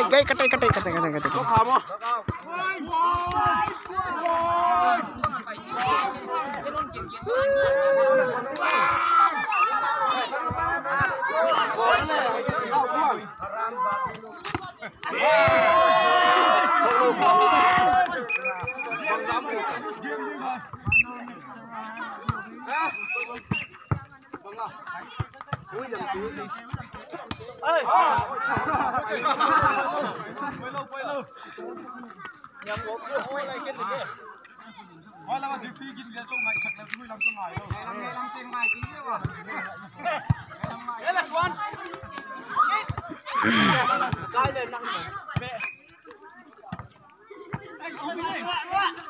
Gai, gai, katai, katai, katai, katai, katai. Kau kamu. Hãy subscribe cho kênh Ghiền Mì Gõ Để không bỏ lỡ những video hấp dẫn ơi quay lâu quay lâu nhầm bố quay lại kết được kìa Hãy subscribe cho kênh Ghiền Mì Gõ Để không bỏ lỡ những video hấp dẫn